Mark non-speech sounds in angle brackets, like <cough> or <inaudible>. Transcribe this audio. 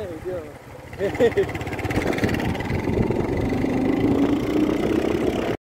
Hey diyor. <laughs>